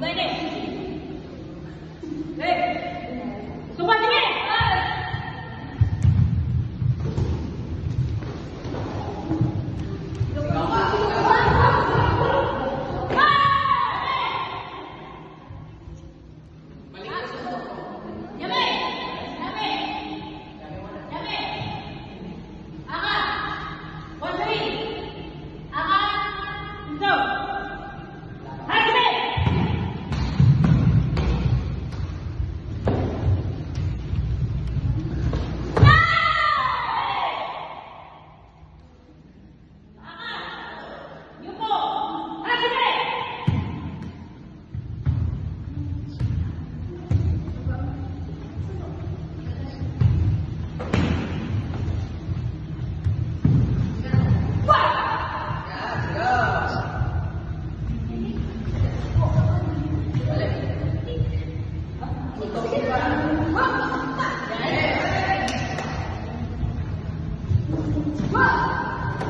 Venez. Venez.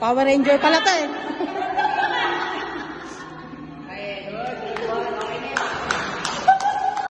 Power Ranger pala to eh.